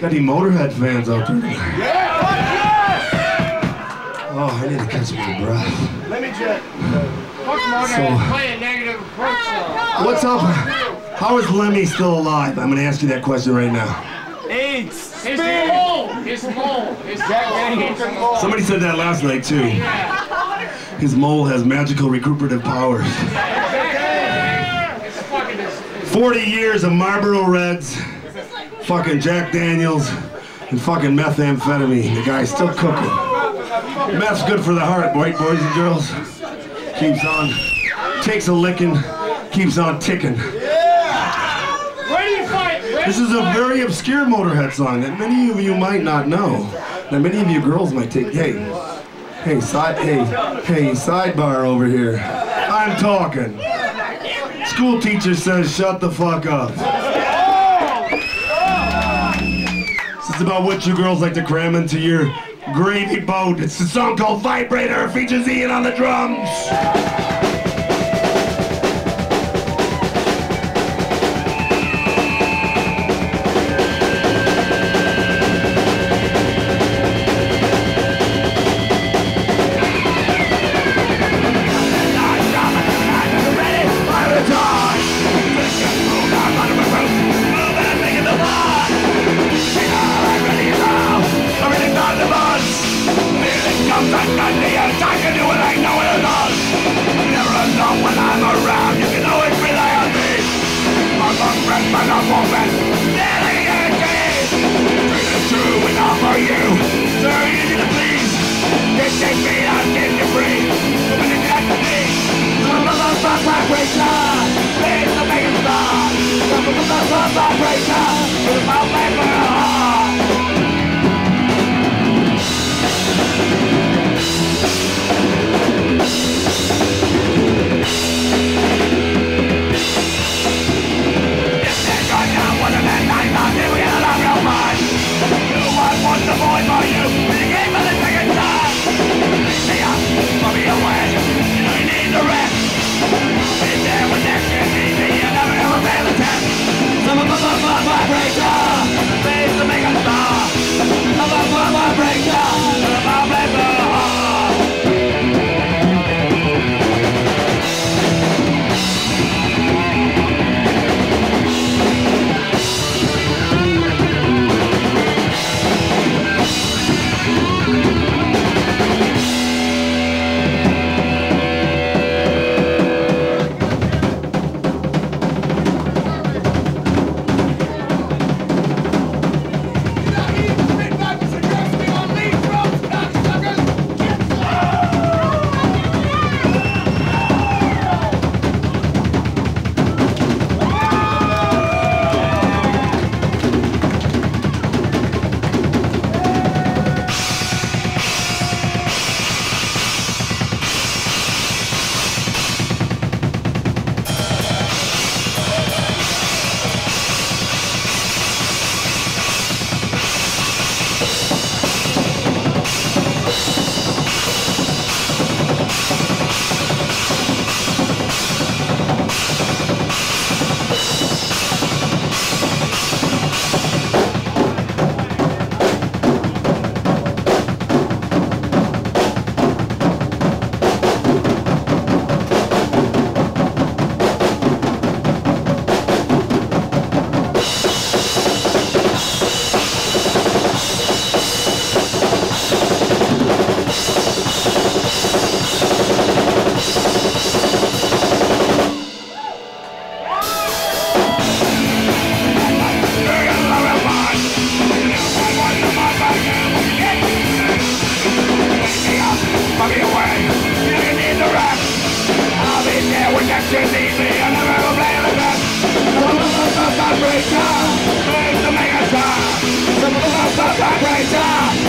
Got any Motorhead fans out there? Yeah, Oh, I need to catch my breath. Let me check. Fuck Motorhead, So- play a negative approach song. Uh, What's up? How is Lemmy still alive? I'm gonna ask you that question right now. AIDS. His mole, his mole, his mole. Somebody said that last night too. His mole has magical recuperative powers. It's fucking his, his 40 years of Marlboro Reds, fucking Jack Daniels, and fucking methamphetamine. The guy's still cooking. Meth's good for the heart, right, boys and girls? Keeps on, takes a licking, keeps on ticking. Where do you fight? This is a very obscure Motorhead song that many of you might not know. That many of you girls might take. Hey, hey, side, hey, hey, sidebar over here. I'm talking. School teacher says, shut the fuck up. About what you girls like to cram into your gravy boat. It's a song called Vibrator. Features Ian on the drums. you. need me, I to